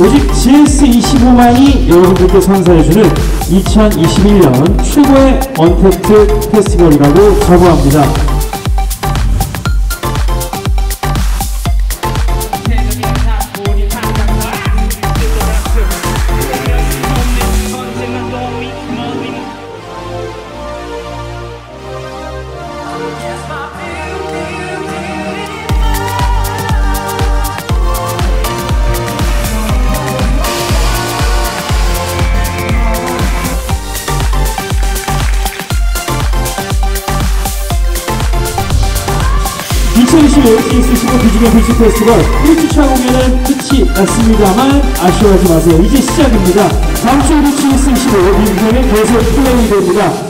오직 GS25만이 여러분들께 선사해주는 2021년 최고의 언택트 페스티벌이라고 자부합니다. (2021) GS15 디지털 뮤직 페스티벌 1주차 공연은 끝이 났습니다만 아쉬워하지 마세요. 이제 시작입니다. 다음 주 GS15 민폐는 계속 플레이 됩니다